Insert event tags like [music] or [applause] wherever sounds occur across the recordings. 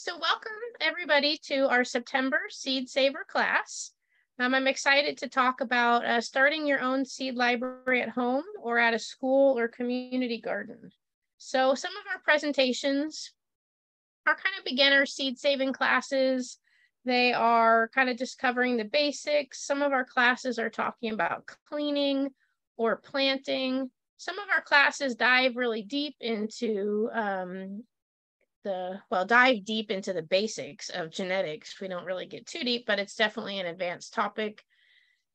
So welcome everybody to our September Seed Saver class. Um, I'm excited to talk about uh, starting your own seed library at home or at a school or community garden. So some of our presentations are kind of beginner seed saving classes. They are kind of just covering the basics. Some of our classes are talking about cleaning or planting. Some of our classes dive really deep into um, the, well, dive deep into the basics of genetics. We don't really get too deep, but it's definitely an advanced topic.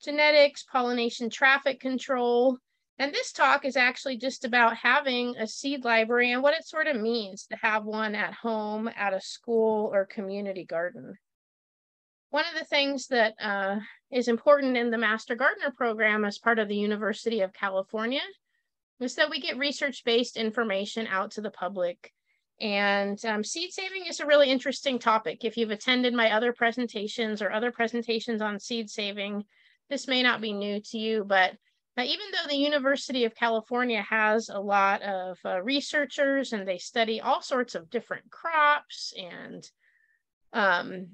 Genetics, pollination traffic control. And this talk is actually just about having a seed library and what it sort of means to have one at home, at a school, or community garden. One of the things that uh, is important in the Master Gardener program as part of the University of California is that we get research-based information out to the public and um, seed saving is a really interesting topic. If you've attended my other presentations or other presentations on seed saving, this may not be new to you, but uh, even though the University of California has a lot of uh, researchers and they study all sorts of different crops and, um,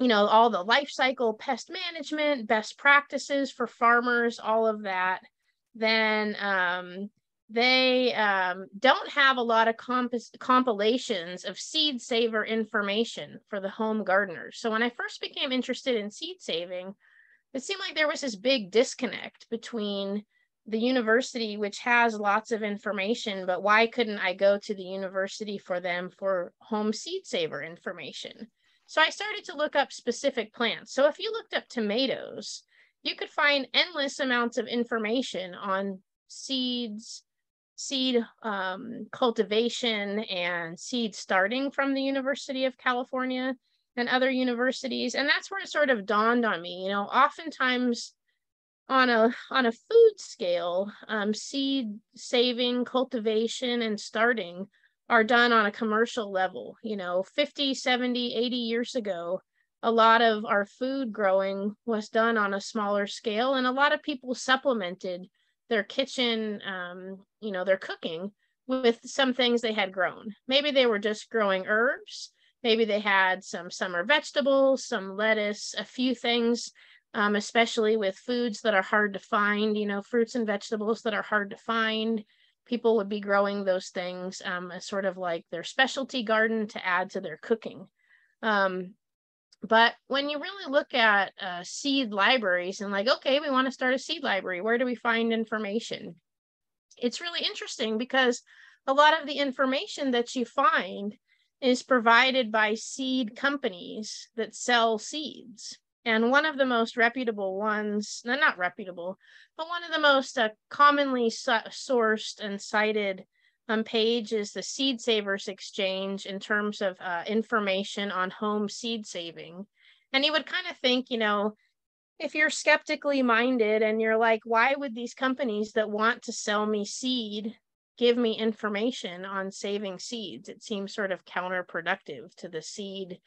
you know, all the life cycle pest management, best practices for farmers, all of that, then um, they um, don't have a lot of comp- compilations of seed saver information for the home gardeners. So when I first became interested in seed saving, it seemed like there was this big disconnect between the university, which has lots of information, but why couldn't I go to the university for them for home seed saver information? So I started to look up specific plants. So if you looked up tomatoes, you could find endless amounts of information on seeds, seed um, cultivation and seed starting from the University of California and other universities. And that's where it sort of dawned on me, you know, oftentimes on a on a food scale, um, seed saving, cultivation, and starting are done on a commercial level. You know, 50, 70, 80 years ago, a lot of our food growing was done on a smaller scale, and a lot of people supplemented their kitchen, um, you know, their cooking with some things they had grown. Maybe they were just growing herbs. Maybe they had some summer vegetables, some lettuce, a few things, um, especially with foods that are hard to find, you know, fruits and vegetables that are hard to find. People would be growing those things um, as sort of like their specialty garden to add to their cooking. Um, but when you really look at uh, seed libraries and like, okay, we want to start a seed library, where do we find information? It's really interesting because a lot of the information that you find is provided by seed companies that sell seeds. And one of the most reputable ones, no, not reputable, but one of the most uh, commonly sourced and cited um, page is the Seed Savers Exchange in terms of uh, information on home seed saving. And you would kind of think, you know, if you're skeptically minded and you're like, why would these companies that want to sell me seed give me information on saving seeds? It seems sort of counterproductive to the seed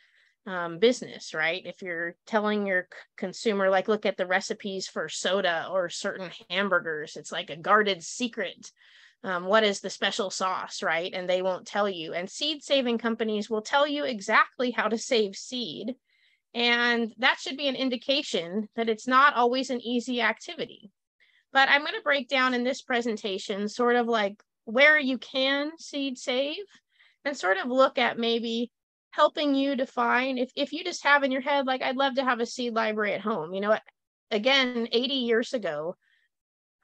um, business, right? If you're telling your consumer, like, look at the recipes for soda or certain hamburgers, it's like a guarded secret um, what is the special sauce, right? And they won't tell you. And seed saving companies will tell you exactly how to save seed. And that should be an indication that it's not always an easy activity. But I'm going to break down in this presentation sort of like where you can seed save and sort of look at maybe helping you define if, if you just have in your head, like, I'd love to have a seed library at home. You know, again, 80 years ago,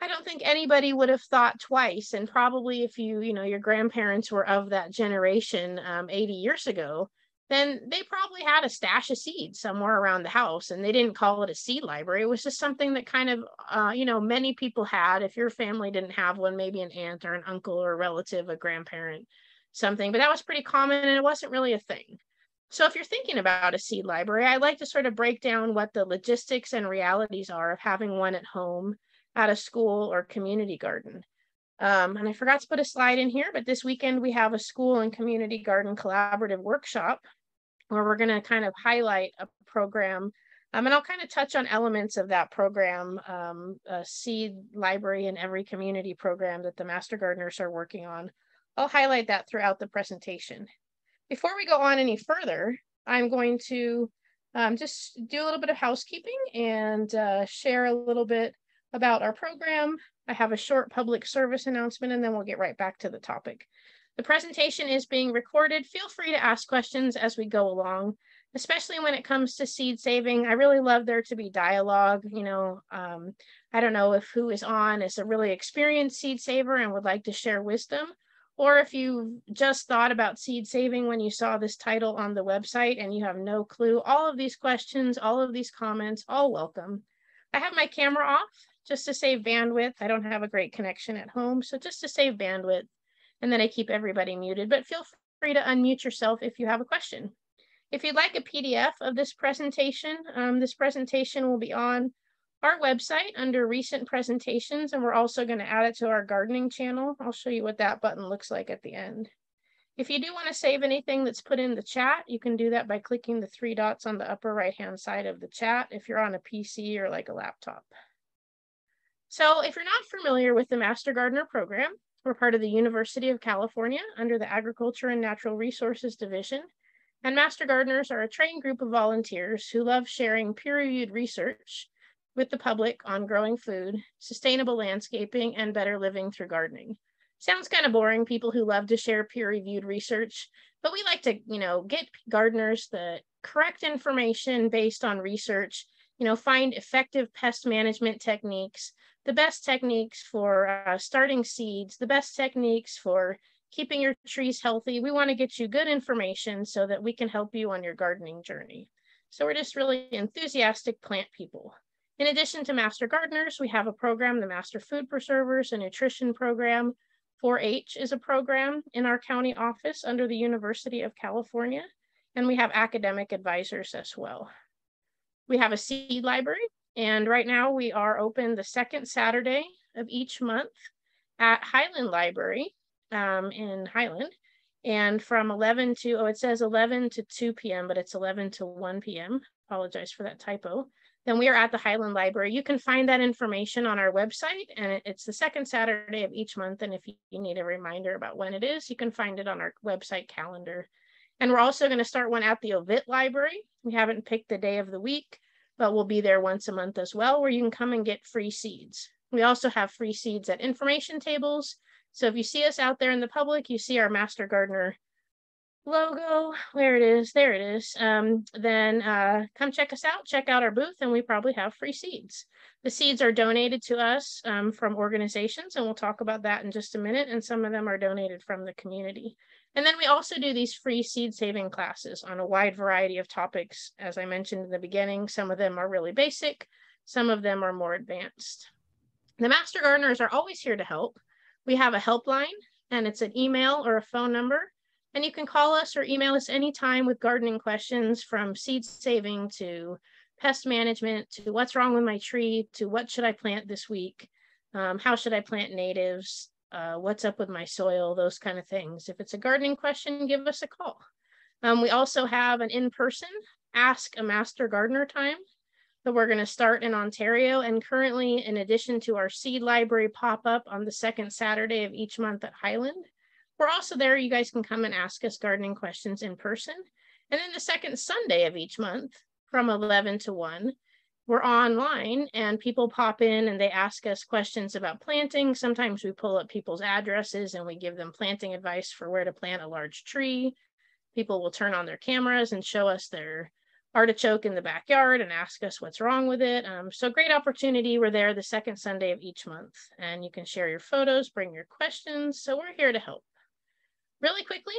I don't think anybody would have thought twice. And probably if you, you know, your grandparents were of that generation um, 80 years ago, then they probably had a stash of seeds somewhere around the house and they didn't call it a seed library. It was just something that kind of, uh, you know, many people had. If your family didn't have one, maybe an aunt or an uncle or a relative, a grandparent, something, but that was pretty common and it wasn't really a thing. So if you're thinking about a seed library, I like to sort of break down what the logistics and realities are of having one at home at a school or community garden. Um, and I forgot to put a slide in here, but this weekend we have a school and community garden collaborative workshop where we're going to kind of highlight a program. Um, and I'll kind of touch on elements of that program, um, seed library in every community program that the Master Gardeners are working on. I'll highlight that throughout the presentation. Before we go on any further, I'm going to um, just do a little bit of housekeeping and uh, share a little bit about our program. I have a short public service announcement and then we'll get right back to the topic. The presentation is being recorded. Feel free to ask questions as we go along, especially when it comes to seed saving. I really love there to be dialogue. You know, um, I don't know if who is on is a really experienced seed saver and would like to share wisdom, or if you just thought about seed saving when you saw this title on the website and you have no clue, all of these questions, all of these comments, all welcome. I have my camera off just to save bandwidth. I don't have a great connection at home, so just to save bandwidth, and then I keep everybody muted, but feel free to unmute yourself if you have a question. If you'd like a PDF of this presentation, um, this presentation will be on our website under recent presentations, and we're also going to add it to our gardening channel. I'll show you what that button looks like at the end. If you do want to save anything that's put in the chat, you can do that by clicking the three dots on the upper right hand side of the chat if you're on a PC or like a laptop. So if you're not familiar with the Master Gardener program, we're part of the University of California under the Agriculture and Natural Resources Division. And Master Gardeners are a trained group of volunteers who love sharing peer-reviewed research with the public on growing food, sustainable landscaping, and better living through gardening. Sounds kind of boring, people who love to share peer-reviewed research, but we like to, you know, get gardeners the correct information based on research, you know, find effective pest management techniques, the best techniques for uh, starting seeds, the best techniques for keeping your trees healthy. We want to get you good information so that we can help you on your gardening journey. So we're just really enthusiastic plant people. In addition to Master Gardeners, we have a program, the Master Food Preservers, a nutrition program. 4-H is a program in our county office under the University of California, and we have academic advisors as well. We have a seed library, and right now we are open the second Saturday of each month at Highland Library um, in Highland. And from 11 to, oh, it says 11 to 2 p.m., but it's 11 to 1 p.m. Apologize for that typo. Then we are at the Highland Library. You can find that information on our website, and it's the second Saturday of each month. And if you need a reminder about when it is, you can find it on our website calendar. And we're also going to start one at the Ovitt Library. We haven't picked the day of the week, but we'll be there once a month as well, where you can come and get free seeds. We also have free seeds at information tables. So if you see us out there in the public, you see our Master Gardener logo, where it is, there it is, um, then uh, come check us out, check out our booth, and we probably have free seeds. The seeds are donated to us um, from organizations, and we'll talk about that in just a minute, and some of them are donated from the community. And then we also do these free seed saving classes on a wide variety of topics. As I mentioned in the beginning, some of them are really basic, some of them are more advanced. The Master Gardeners are always here to help. We have a helpline, and it's an email or a phone number. And you can call us or email us anytime with gardening questions from seed saving to pest management to what's wrong with my tree to what should I plant this week, um, how should I plant natives, uh, what's up with my soil, those kind of things. If it's a gardening question, give us a call. Um, we also have an in-person Ask a Master Gardener time that we're going to start in Ontario. And currently, in addition to our seed library pop-up on the second Saturday of each month at Highland, we're also there. You guys can come and ask us gardening questions in person. And then the second Sunday of each month from 11 to 1, we're online and people pop in and they ask us questions about planting. Sometimes we pull up people's addresses and we give them planting advice for where to plant a large tree. People will turn on their cameras and show us their artichoke in the backyard and ask us what's wrong with it. Um, so great opportunity. We're there the second Sunday of each month and you can share your photos, bring your questions. So we're here to help. Really quickly,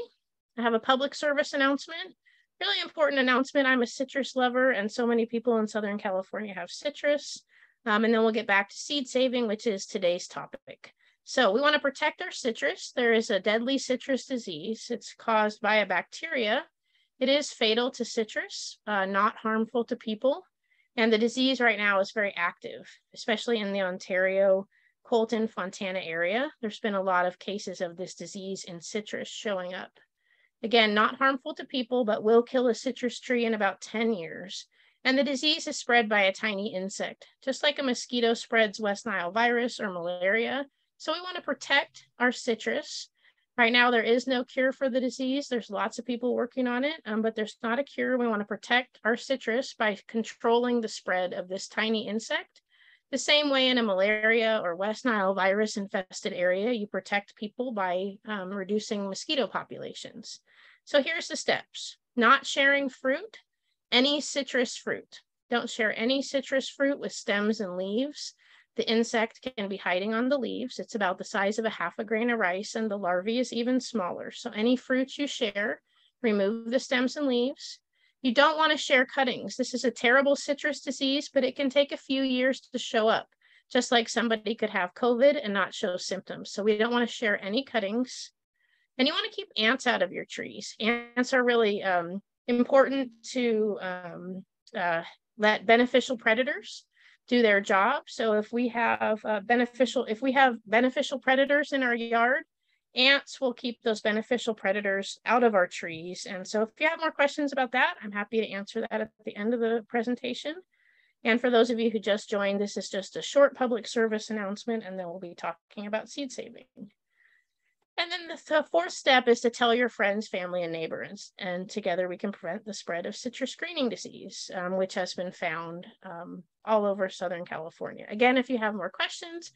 I have a public service announcement really important announcement. I'm a citrus lover, and so many people in Southern California have citrus. Um, and then we'll get back to seed saving, which is today's topic. So we want to protect our citrus. There is a deadly citrus disease. It's caused by a bacteria. It is fatal to citrus, uh, not harmful to people. And the disease right now is very active, especially in the Ontario, Colton, Fontana area. There's been a lot of cases of this disease in citrus showing up. Again, not harmful to people, but will kill a citrus tree in about 10 years. And the disease is spread by a tiny insect, just like a mosquito spreads West Nile virus or malaria. So we want to protect our citrus Right now, there is no cure for the disease. There's lots of people working on it, um, but there's not a cure. We want to protect our citrus by controlling the spread of this tiny insect. The same way in a malaria or West Nile virus infested area, you protect people by um, reducing mosquito populations. So here's the steps. Not sharing fruit, any citrus fruit. Don't share any citrus fruit with stems and leaves. The insect can be hiding on the leaves. It's about the size of a half a grain of rice and the larvae is even smaller. So any fruits you share, remove the stems and leaves. You don't want to share cuttings. This is a terrible citrus disease, but it can take a few years to show up, just like somebody could have COVID and not show symptoms. So we don't want to share any cuttings. And you want to keep ants out of your trees. Ants are really um, important to um, uh, let beneficial predators do their job. So if we have uh, beneficial, if we have beneficial predators in our yard, ants will keep those beneficial predators out of our trees. And so if you have more questions about that, I'm happy to answer that at the end of the presentation. And for those of you who just joined, this is just a short public service announcement, and then we'll be talking about seed saving. And then the, the, fourth step is to tell your friends, family, and neighbors, and together we can prevent the spread of citrus greening disease, um, which has been found um, all over Southern California. Again, if you have more questions,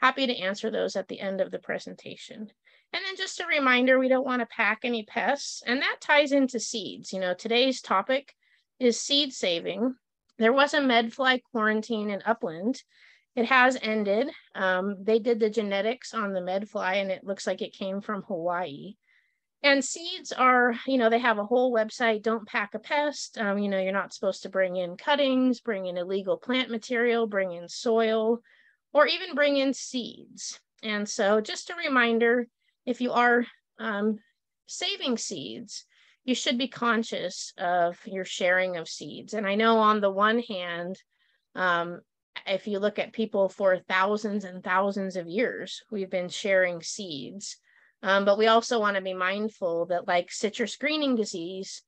happy to answer those at the end of the presentation. And then just a reminder, we don't want to pack any pests, and that ties into seeds. You know, today's topic is seed saving. There was a medfly quarantine in Upland, it has ended. Um, they did the genetics on the medfly and it looks like it came from Hawaii. And seeds are, you know, they have a whole website, don't pack a pest. Um, you know, you're not supposed to bring in cuttings, bring in illegal plant material, bring in soil, or even bring in seeds. And so just a reminder, if you are um, saving seeds, you should be conscious of your sharing of seeds. And I know on the one hand, um, if you look at people for thousands and thousands of years, we've been sharing seeds. Um, but we also want to be mindful that, like citrus greening disease,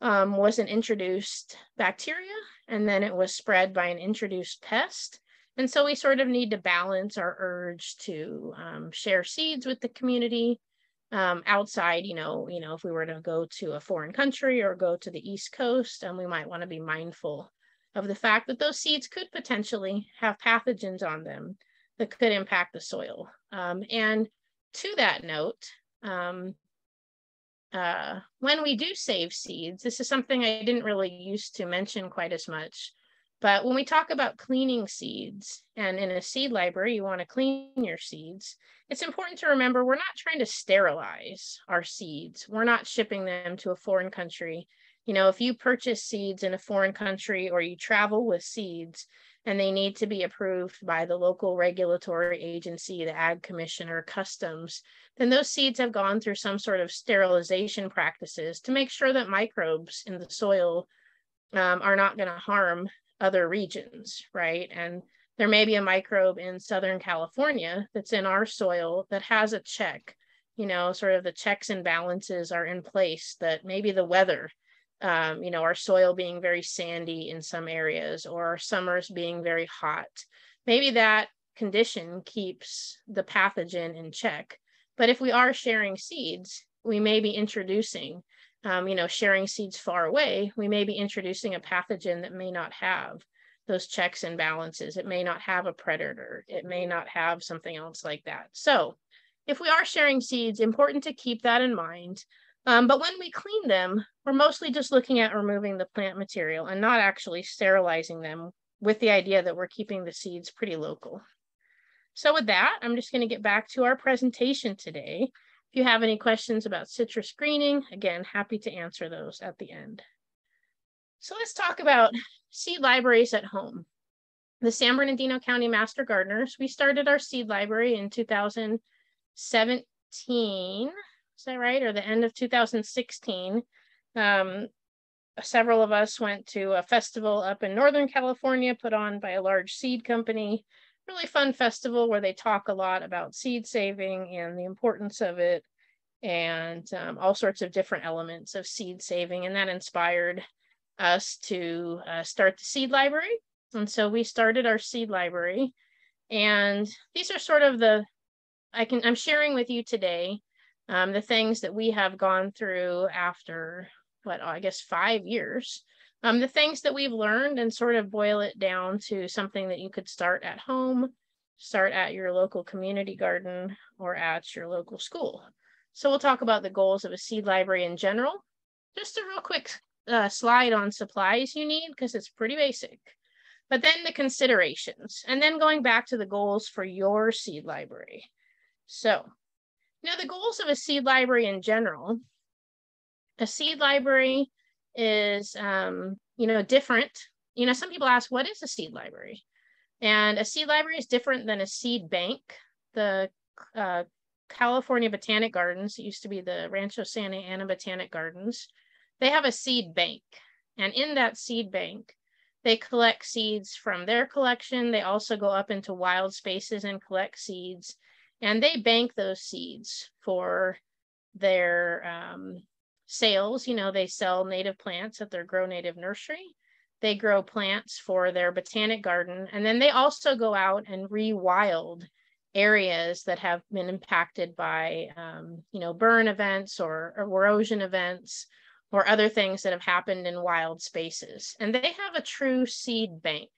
um, was an introduced bacteria and then it was spread by an introduced pest. And so we sort of need to balance our urge to um, share seeds with the community um, outside, you know, you know, if we were to go to a foreign country or go to the East Coast, and um, we might want to be mindful of the fact that those seeds could potentially have pathogens on them that could impact the soil. Um, and to that note, um, uh, when we do save seeds, this is something I didn't really used to mention quite as much. But when we talk about cleaning seeds, and in a seed library, you want to clean your seeds, it's important to remember we're not trying to sterilize our seeds. We're not shipping them to a foreign country you know, if you purchase seeds in a foreign country or you travel with seeds and they need to be approved by the local regulatory agency, the Ag Commission or Customs, then those seeds have gone through some sort of sterilization practices to make sure that microbes in the soil um, are not going to harm other regions, right? And there may be a microbe in Southern California that's in our soil that has a check, you know, sort of the checks and balances are in place that maybe the weather um, you know, our soil being very sandy in some areas or our summers being very hot. Maybe that condition keeps the pathogen in check. But if we are sharing seeds, we may be introducing, um, you know, sharing seeds far away, we may be introducing a pathogen that may not have those checks and balances. It may not have a predator. It may not have something else like that. So if we are sharing seeds, important to keep that in mind. Um, but when we clean them, we're mostly just looking at removing the plant material and not actually sterilizing them with the idea that we're keeping the seeds pretty local. So with that, I'm just going to get back to our presentation today. If you have any questions about citrus greening, again, happy to answer those at the end. So let's talk about seed libraries at home. The San Bernardino County Master Gardeners, we started our seed library in 2017 is that right? Or the end of 2016. Um, several of us went to a festival up in Northern California put on by a large seed company. Really fun festival where they talk a lot about seed saving and the importance of it and um, all sorts of different elements of seed saving. And that inspired us to uh, start the seed library. And so we started our seed library. And these are sort of the, I can, I'm sharing with you today um, the things that we have gone through after what I guess five years, um, the things that we've learned and sort of boil it down to something that you could start at home, start at your local community garden, or at your local school. So we'll talk about the goals of a seed library in general. Just a real quick uh, slide on supplies you need because it's pretty basic. But then the considerations, and then going back to the goals for your seed library. So now, the goals of a seed library in general, a seed library is, um, you know, different. You know, some people ask, what is a seed library? And a seed library is different than a seed bank. The uh, California Botanic Gardens, it used to be the Rancho Santa Ana Botanic Gardens, they have a seed bank. And in that seed bank, they collect seeds from their collection. They also go up into wild spaces and collect seeds and they bank those seeds for their um, sales. You know, they sell native plants at their Grow Native nursery. They grow plants for their botanic garden, and then they also go out and rewild areas that have been impacted by, um, you know, burn events or, erosion events or other things that have happened in wild spaces. And they have a true seed bank.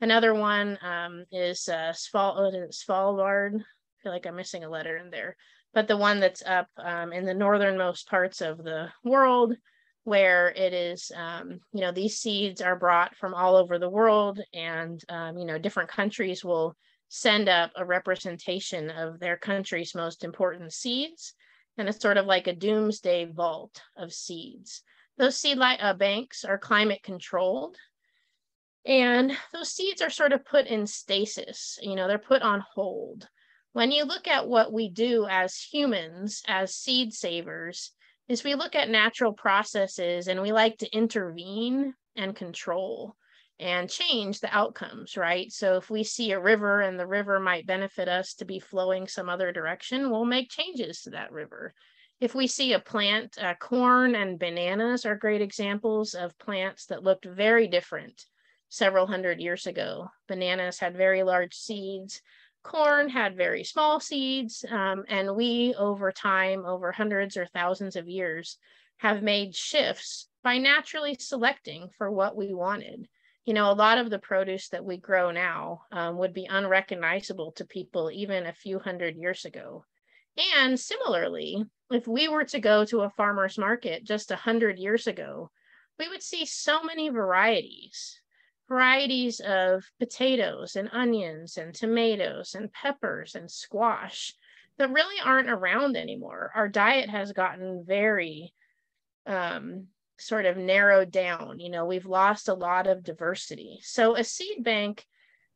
Another one um, is uh, Svalbard I feel like I'm missing a letter in there, but the one that's up um, in the northernmost parts of the world, where it is, um, you know, these seeds are brought from all over the world, and um, you know, different countries will send up a representation of their country's most important seeds, and it's sort of like a doomsday vault of seeds. Those seed uh, banks are climate controlled, and those seeds are sort of put in stasis. You know, they're put on hold when you look at what we do as humans, as seed savers, is we look at natural processes and we like to intervene and control and change the outcomes, right? So if we see a river and the river might benefit us to be flowing some other direction, we'll make changes to that river. If we see a plant, uh, corn and bananas are great examples of plants that looked very different several hundred years ago. Bananas had very large seeds corn had very small seeds, um, and we, over time, over hundreds or thousands of years, have made shifts by naturally selecting for what we wanted. You know, a lot of the produce that we grow now um, would be unrecognizable to people even a few hundred years ago. And similarly, if we were to go to a farmer's market just a hundred years ago, we would see so many varieties varieties of potatoes and onions and tomatoes and peppers and squash that really aren't around anymore. Our diet has gotten very um, sort of narrowed down. You know, we've lost a lot of diversity. So a seed bank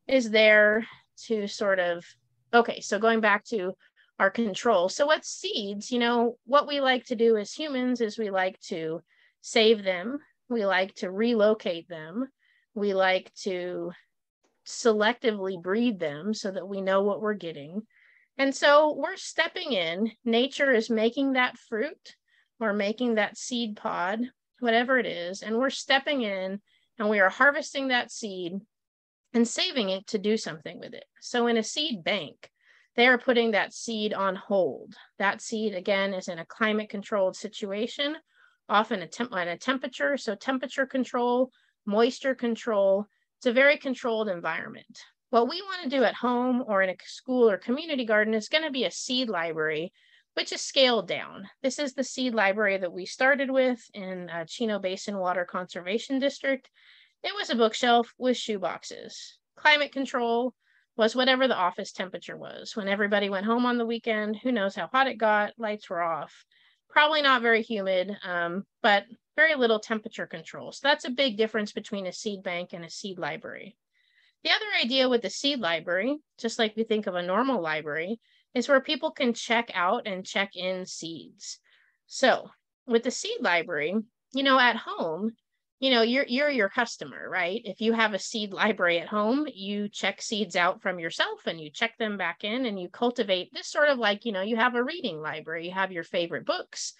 is there to sort of, okay, so going back to our control. So what seeds, you know, what we like to do as humans is we like to save them. We like to relocate them we like to selectively breed them so that we know what we're getting. And so we're stepping in. Nature is making that fruit or making that seed pod, whatever it is, and we're stepping in and we are harvesting that seed and saving it to do something with it. So in a seed bank, they are putting that seed on hold. That seed, again, is in a climate controlled situation, often a, temp- a temperature. So temperature control moisture control. It's a very controlled environment. What we want to do at home or in a school or community garden is going to be a seed library, which is scaled down. This is the seed library that we started with in uh, Chino Basin Water Conservation District. It was a bookshelf with shoeboxes. Climate control was whatever the office temperature was. When everybody went home on the weekend, who knows how hot it got, lights were off. Probably not very humid, um, but very little temperature control. So that's a big difference between a seed bank and a seed library. The other idea with the seed library, just like we think of a normal library, is where people can check out and check in seeds. So with the seed library, you know, at home, you know, you're you're your customer, right? If you have a seed library at home, you check seeds out from yourself and you check them back in and you cultivate this sort of like, you know, you have a reading library, you have your favorite books,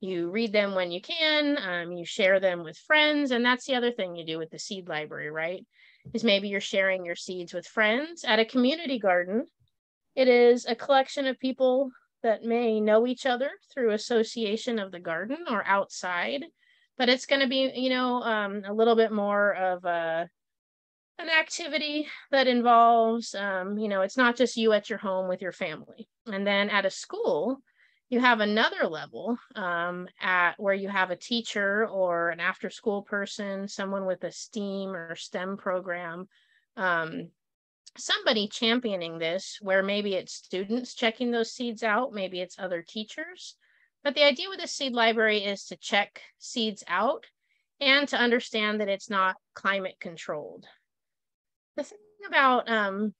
you read them when you can, um, you share them with friends. And that's the other thing you do with the seed library, right? Is maybe you're sharing your seeds with friends at a community garden. It is a collection of people that may know each other through association of the garden or outside, but it's going to be, you know, um, a little bit more of a an activity that involves, um, you know, it's not just you at your home with your family. And then at a school, you have another level um, at where you have a teacher or an after school person, someone with a STEAM or STEM program, um, somebody championing this, where maybe it's students checking those seeds out, maybe it's other teachers. But the idea with a seed library is to check seeds out and to understand that it's not climate controlled the thing about um,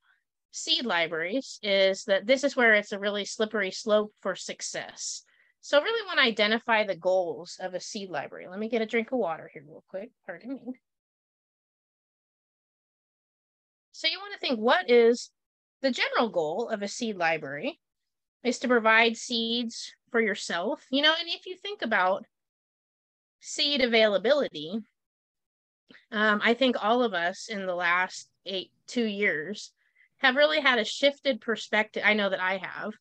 seed libraries is that this is where it's a really slippery slope for success. So really want to identify the goals of a seed library. Let me get a drink of water here real quick. Pardon me. So you want to think what is the general goal of a seed library is to provide seeds for yourself. You know, and if you think about seed availability, um, I think all of us in the last eight, two years have really had a shifted perspective. I know that I have,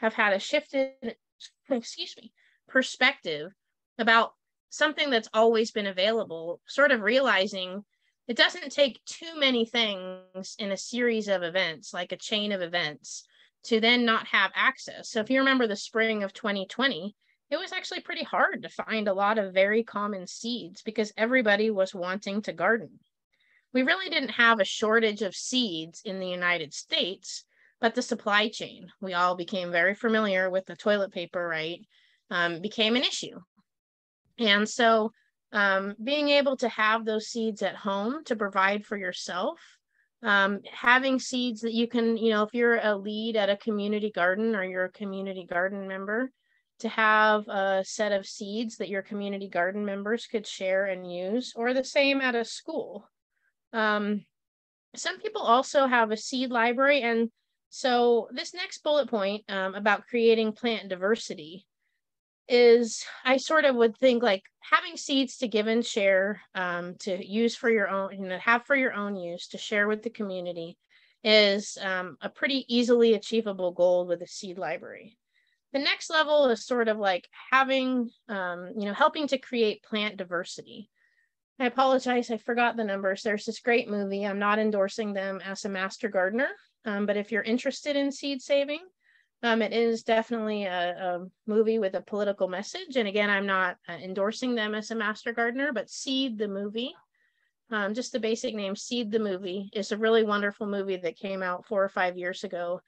have had a shifted, [coughs] excuse me, perspective about something that's always been available, sort of realizing it doesn't take too many things in a series of events, like a chain of events, to then not have access. So if you remember the spring of 2020, it was actually pretty hard to find a lot of very common seeds because everybody was wanting to garden. We really didn't have a shortage of seeds in the United States, but the supply chain, we all became very familiar with the toilet paper, right, um, became an issue. And so um, being able to have those seeds at home to provide for yourself, um, having seeds that you can, you know, if you're a lead at a community garden or you're a community garden member, to have a set of seeds that your community garden members could share and use, or the same at a school. Um, some people also have a seed library. And so, this next bullet point um, about creating plant diversity is I sort of would think like having seeds to give and share um, to use for your own, you know, have for your own use to share with the community is um, a pretty easily achievable goal with a seed library. The next level is sort of like having, um, you know, helping to create plant diversity. I apologize, I forgot the numbers. There's this great movie. I'm not endorsing them as a master gardener, um, but if you're interested in seed saving, um, it is definitely a, a, movie with a political message. And again, I'm not uh, endorsing them as a master gardener, but Seed the movie, um, just the basic name, Seed the movie, is a really wonderful movie that came out four or five years ago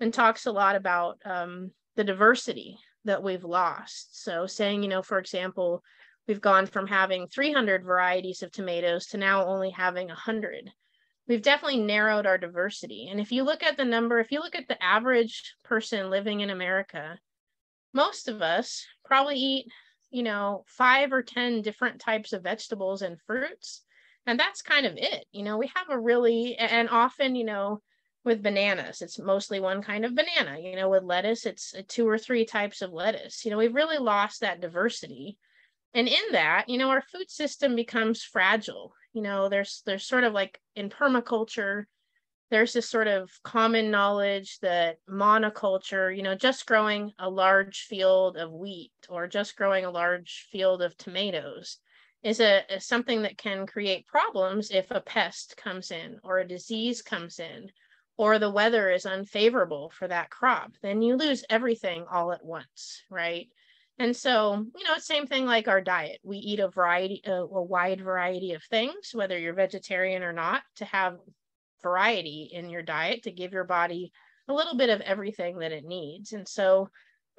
and talks a lot about um, the diversity that we've lost. So saying, you know, for example, we've gone from having 300 varieties of tomatoes to now only having 100. We've definitely narrowed our diversity. And if you look at the number, if you look at the average person living in America, most of us probably eat, you know, five or 10 different types of vegetables and fruits. And that's kind of it. You know, we have a really, and often, you know, with bananas it's mostly one kind of banana you know with lettuce it's uh, two or three types of lettuce you know we've really lost that diversity and in that you know our food system becomes fragile you know there's there's sort of like in permaculture there's this sort of common knowledge that monoculture you know just growing a large field of wheat or just growing a large field of tomatoes is a is something that can create problems if a pest comes in or a disease comes in or the weather is unfavorable for that crop, then you lose everything all at once, right? And so, you know, same thing like our diet. We eat a variety, a, a wide variety of things, whether you're vegetarian or not, to have variety in your diet to give your body a little bit of everything that it needs. And so,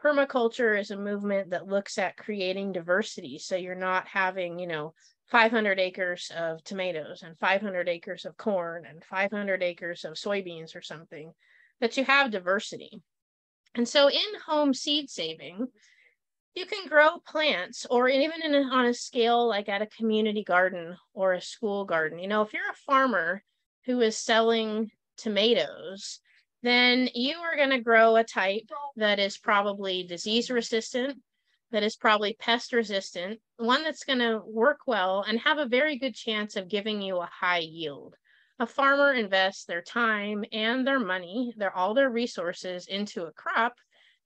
permaculture is a movement that looks at creating diversity. So you're not having, you know, 500 acres of tomatoes and 500 acres of corn and 500 acres of soybeans or something, that you have diversity. And so in home seed saving, you can grow plants or even in on a scale like at a community garden or a school garden. You know, if you're a farmer who is selling tomatoes, then you are going to grow a type that is probably disease resistant that is probably pest resistant, one that's going to work well and have a very good chance of giving you a high yield. A farmer invests their time and their money, their all their resources into a crop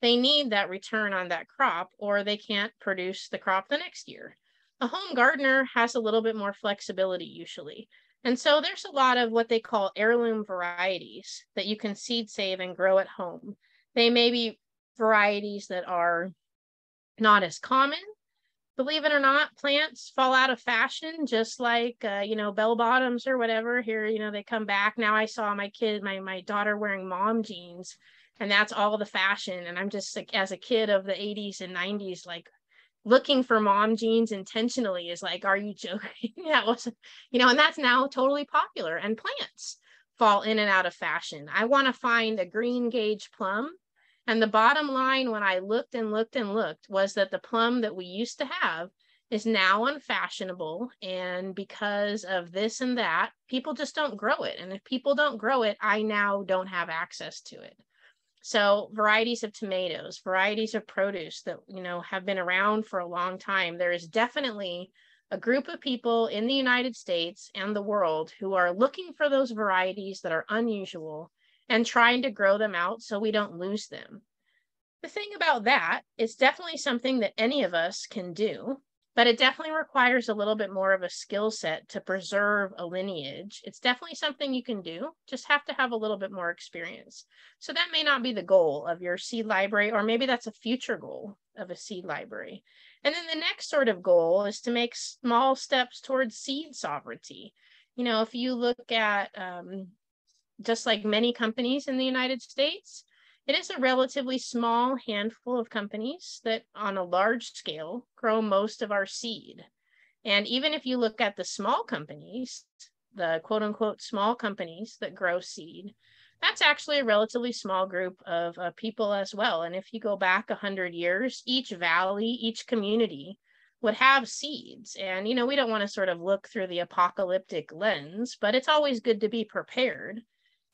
they need that return on that crop or they can't produce the crop the next year. A home gardener has a little bit more flexibility usually. And so there's a lot of what they call heirloom varieties that you can seed save and grow at home. They may be varieties that are not as common. Believe it or not, plants fall out of fashion, just like uh, you know bell bottoms or whatever. Here, you know, they come back. Now I saw my kid, my my daughter wearing mom jeans, and that's all the fashion. And I'm just like, as a kid of the 80s and 90s, like looking for mom jeans intentionally is like, are you joking? [laughs] that was, you know, and that's now totally popular. And plants fall in and out of fashion. I want to find a greengage plum. And the bottom line, when I looked and looked and looked, was that the plum that we used to have is now unfashionable. And because of this and that, people just don't grow it. And if people don't grow it, I now don't have access to it. So varieties of tomatoes, varieties of produce that, you know, have been around for a long time. There is definitely a group of people in the United States and the world who are looking for those varieties that are unusual and trying to grow them out so we don't lose them. The thing about that is definitely something that any of us can do but it definitely requires a little bit more of a skill set to preserve a lineage. It's definitely something you can do, just have to have a little bit more experience. So that may not be the goal of your seed library, or maybe that's a future goal of a seed library. And then the next sort of goal is to make small steps towards seed sovereignty. You know, if you look at um, just like many companies in the United States, it is a relatively small handful of companies that, on a large scale, grow most of our seed. And even if you look at the small companies, the quote unquote small companies that grow seed, that's actually a relatively small group of uh, people as well. And if you go back 100 years, each valley, each community would have seeds. And, you know, we don't want to sort of look through the apocalyptic lens, but it's always good to be prepared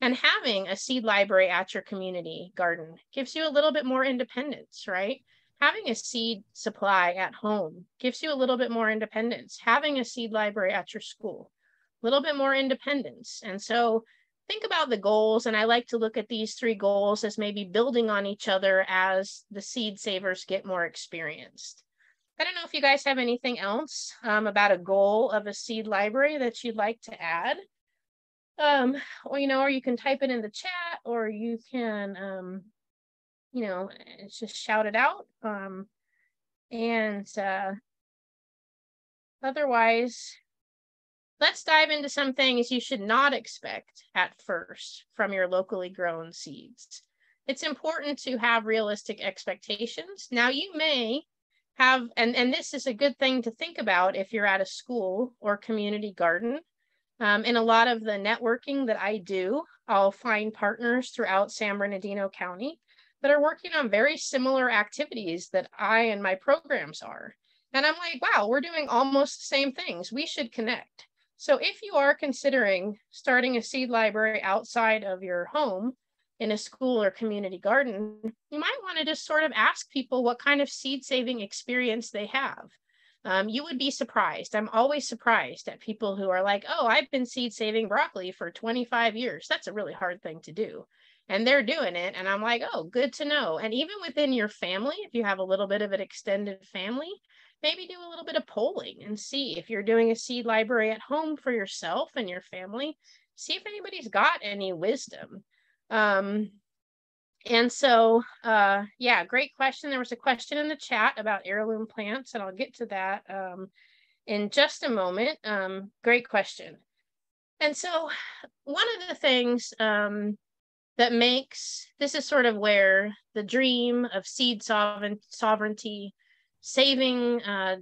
and having a seed library at your community garden gives you a little bit more independence, right? Having a seed supply at home gives you a little bit more independence. Having a seed library at your school, a little bit more independence. And so think about the goals. And I like to look at these three goals as maybe building on each other as the seed savers get more experienced. I don't know if you guys have anything else um, about a goal of a seed library that you'd like to add um or you know or you can type it in the chat or you can um you know just shout it out um and uh otherwise let's dive into some things you should not expect at first from your locally grown seeds. It's important to have realistic expectations. Now you may have and and this is a good thing to think about if you're at a school or community garden um, in a lot of the networking that I do, I'll find partners throughout San Bernardino County that are working on very similar activities that I and my programs are. And I'm like, wow, we're doing almost the same things. We should connect. So if you are considering starting a seed library outside of your home in a school or community garden, you might want to just sort of ask people what kind of seed saving experience they have um, you would be surprised. I'm always surprised at people who are like, oh, I've been seed saving broccoli for 25 years. That's a really hard thing to do. And they're doing it. And I'm like, oh, good to know. And even within your family, if you have a little bit of an extended family, maybe do a little bit of polling and see if you're doing a seed library at home for yourself and your family. See if anybody's got any wisdom. Um, and so, uh, yeah, great question. There was a question in the chat about heirloom plants, and I'll get to that um, in just a moment. Um, great question. And so, one of the things um, that makes this is sort of where the dream of seed sovereign, sovereignty, saving uh,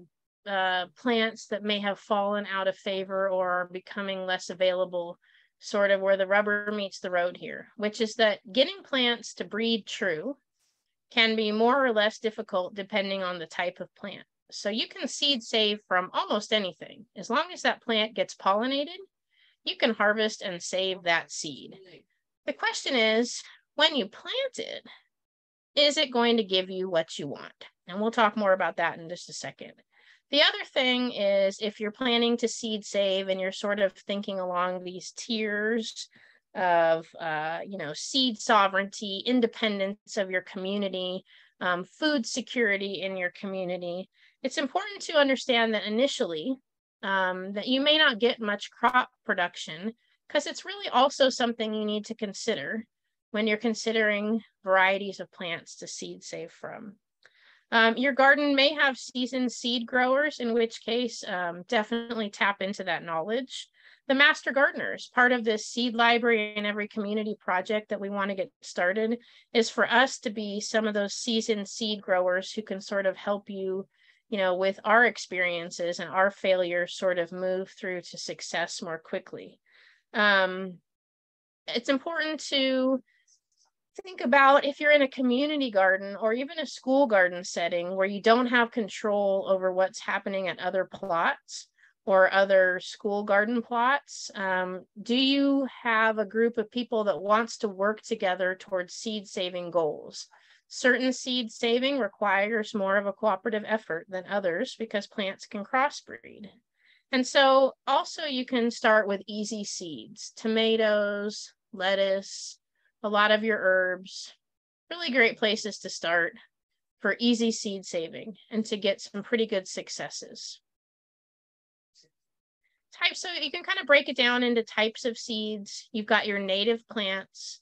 uh, plants that may have fallen out of favor or are becoming less available sort of where the rubber meets the road here, which is that getting plants to breed true can be more or less difficult depending on the type of plant. So you can seed save from almost anything. As long as that plant gets pollinated, you can harvest and save that seed. The question is, when you plant it, is it going to give you what you want? And we'll talk more about that in just a second. The other thing is if you're planning to seed save and you're sort of thinking along these tiers of, uh, you know, seed sovereignty, independence of your community, um, food security in your community. It's important to understand that initially um, that you may not get much crop production because it's really also something you need to consider when you're considering varieties of plants to seed save from. Um, your garden may have seasoned seed growers, in which case um, definitely tap into that knowledge. The master gardeners, part of this seed library in every community project that we want to get started, is for us to be some of those seasoned seed growers who can sort of help you, you know, with our experiences and our failures, sort of move through to success more quickly. Um, it's important to think about if you're in a community garden or even a school garden setting where you don't have control over what's happening at other plots or other school garden plots um, do you have a group of people that wants to work together towards seed saving goals? Certain seed saving requires more of a cooperative effort than others because plants can crossbreed. And so also you can start with easy seeds tomatoes lettuce a lot of your herbs. Really great places to start for easy seed saving and to get some pretty good successes. Types, so you can kind of break it down into types of seeds. You've got your native plants,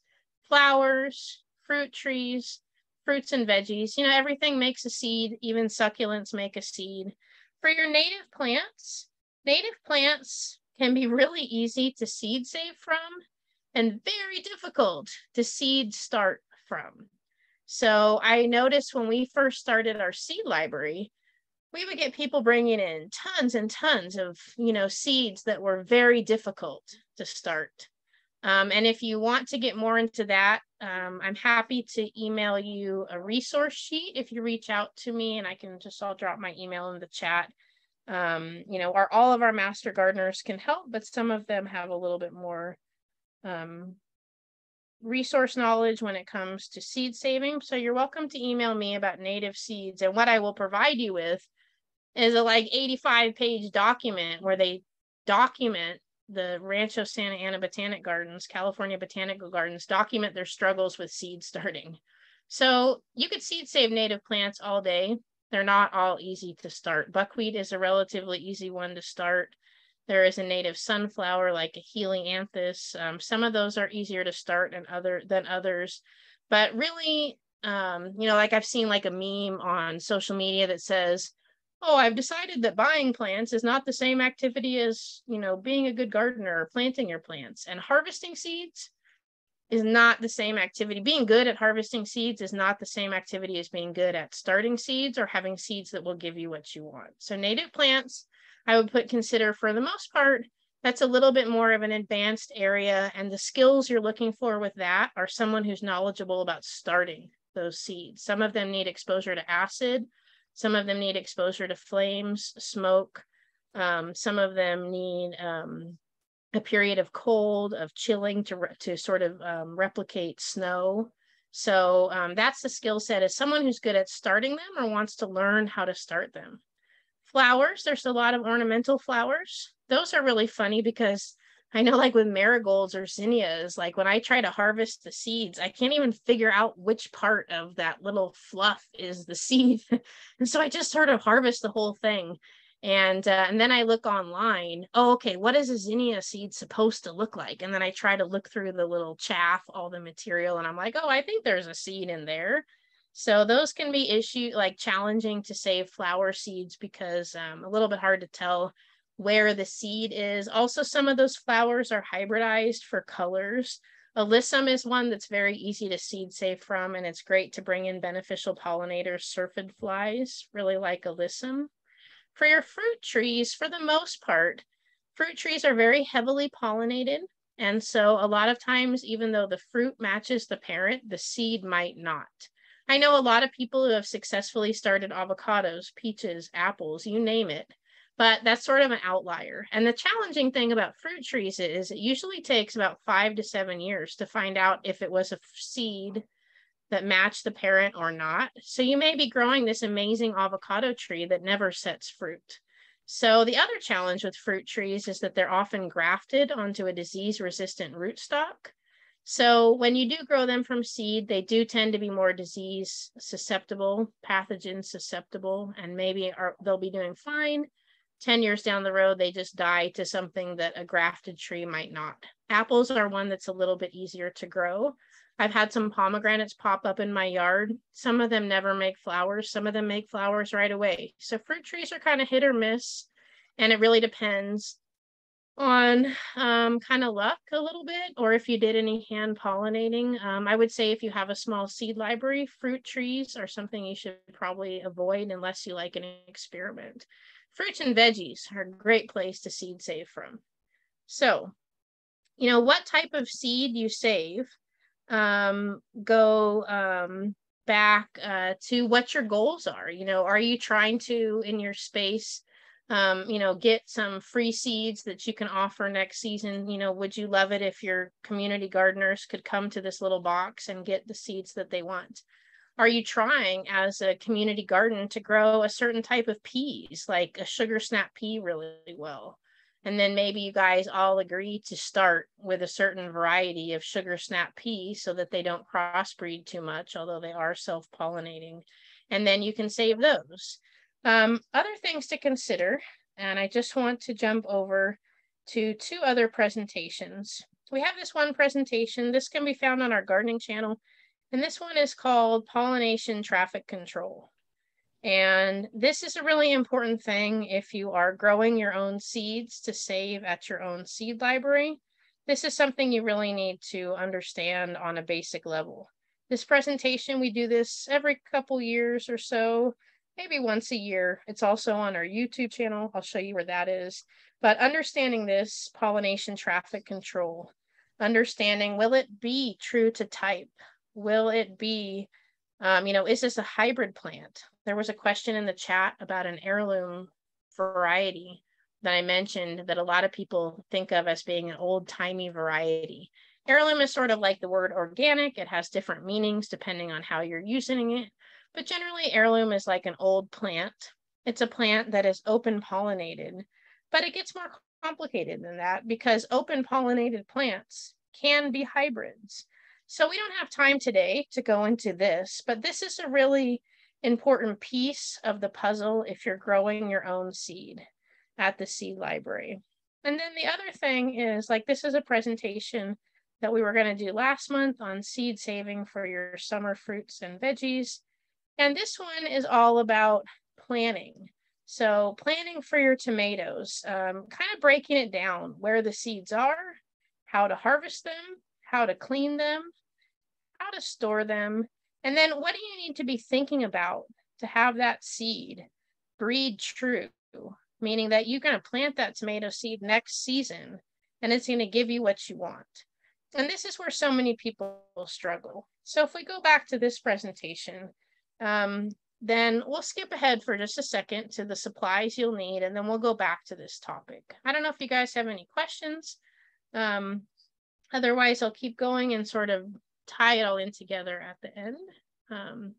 flowers, fruit trees, fruits and veggies. You know, everything makes a seed, even succulents make a seed. For your native plants, native plants can be really easy to seed save from and very difficult to seed start from. So I noticed when we first started our seed library, we would get people bringing in tons and tons of, you know, seeds that were very difficult to start. Um, and if you want to get more into that, um, I'm happy to email you a resource sheet if you reach out to me, and I can just I'll drop my email in the chat. Um, you know, our all of our master gardeners can help, but some of them have a little bit more um, resource knowledge when it comes to seed saving. So you're welcome to email me about native seeds. And what I will provide you with is a like 85 page document where they document the Rancho Santa Ana Botanic Gardens, California Botanical Gardens, document their struggles with seed starting. So you could seed save native plants all day. They're not all easy to start. Buckwheat is a relatively easy one to start. There is a native sunflower like a helianthus. Um, some of those are easier to start and other than others, but really, um, you know, like I've seen like a meme on social media that says, "Oh, I've decided that buying plants is not the same activity as you know being a good gardener or planting your plants and harvesting seeds." is not the same activity. Being good at harvesting seeds is not the same activity as being good at starting seeds or having seeds that will give you what you want. So native plants I would put consider for the most part, that's a little bit more of an advanced area. And the skills you're looking for with that are someone who's knowledgeable about starting those seeds. Some of them need exposure to acid, some of them need exposure to flames, smoke. Um, some of them need um, a period of cold, of chilling to, to sort of um, replicate snow. So um, that's the skill set is someone who's good at starting them or wants to learn how to start them. Flowers, there's a lot of ornamental flowers. Those are really funny because I know like with marigolds or zinnias, like when I try to harvest the seeds, I can't even figure out which part of that little fluff is the seed. [laughs] and so I just sort of harvest the whole thing. And uh, and then I look online. Oh, okay, what is a zinnia seed supposed to look like? And then I try to look through the little chaff, all the material, and I'm like, oh, I think there's a seed in there. So those can be issue like challenging to save flower seeds because um, a little bit hard to tell where the seed is. Also, some of those flowers are hybridized for colors. Alyssum is one that's very easy to seed save from, and it's great to bring in beneficial pollinators, syrphid flies, really like alyssum. For your fruit trees, for the most part, fruit trees are very heavily pollinated. And so a lot of times, even though the fruit matches the parent, the seed might not. I know a lot of people who have successfully started avocados, peaches, apples, you name it, but that's sort of an outlier. And the challenging thing about fruit trees is it usually takes about five to seven years to find out if it was a seed that matched the parent or not. So you may be growing this amazing avocado tree that never sets fruit. So the other challenge with fruit trees is that they're often grafted onto a disease resistant rootstock. So when you do grow them from seed, they do tend to be more disease susceptible, pathogen susceptible, and maybe are, they'll be doing fine. 10 years down the road, they just die to something that a grafted tree might not. Apples are one that's a little bit easier to grow. I've had some pomegranates pop up in my yard. Some of them never make flowers, some of them make flowers right away. So fruit trees are kind of hit or miss, and it really depends on um, kind of luck a little bit, or if you did any hand pollinating. Um, I would say if you have a small seed library, fruit trees are something you should probably avoid unless you like an experiment. Fruits and veggies are a great place to seed save from. So, you know, what type of seed you save um, go um, back uh, to what your goals are. You know, are you trying to, in your space, um, you know, get some free seeds that you can offer next season. You know, would you love it if your community gardeners could come to this little box and get the seeds that they want? Are you trying as a community garden to grow a certain type of peas, like a sugar snap pea, really well? And then maybe you guys all agree to start with a certain variety of sugar snap peas so that they don't crossbreed too much, although they are self pollinating. And then you can save those. Um, other things to consider, and I just want to jump over to two other presentations. We have this one presentation, this can be found on our gardening channel, and this one is called Pollination Traffic Control. And this is a really important thing if you are growing your own seeds to save at your own seed library. This is something you really need to understand on a basic level. This presentation, we do this every couple years or so maybe once a year. It's also on our YouTube channel. I'll show you where that is. But understanding this pollination traffic control, understanding will it be true to type? Will it be, um, you know, is this a hybrid plant? There was a question in the chat about an heirloom variety that I mentioned that a lot of people think of as being an old timey variety. Heirloom is sort of like the word organic, it has different meanings depending on how you're using it. But generally, heirloom is like an old plant. It's a plant that is open pollinated, but it gets more complicated than that because open pollinated plants can be hybrids. So we don't have time today to go into this, but this is a really important piece of the puzzle if you're growing your own seed at the seed library. And then the other thing is like this is a presentation that we were going to do last month on seed saving for your summer fruits and veggies. And this one is all about planning. So planning for your tomatoes, um, kind of breaking it down where the seeds are, how to harvest them, how to clean them, how to store them, and then what do you need to be thinking about to have that seed breed true, meaning that you're going to plant that tomato seed next season and it's going to give you what you want. And this is where so many people struggle. So if we go back to this presentation, um, then we'll skip ahead for just a second to the supplies you'll need, and then we'll go back to this topic. I don't know if you guys have any questions. Um, otherwise, I'll keep going and sort of tie it all in together at the end. Um,